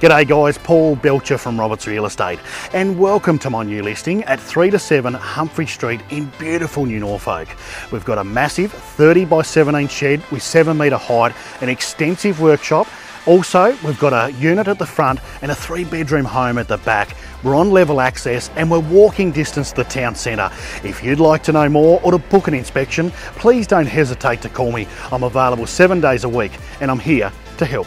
G'day guys, Paul Belcher from Roberts Real Estate and welcome to my new listing at 3 to 7 Humphrey Street in beautiful New Norfolk. We've got a massive 30 by 17 shed with 7 metre height, an extensive workshop also, we've got a unit at the front and a three bedroom home at the back. We're on level access and we're walking distance to the town centre. If you'd like to know more or to book an inspection, please don't hesitate to call me. I'm available seven days a week and I'm here to help.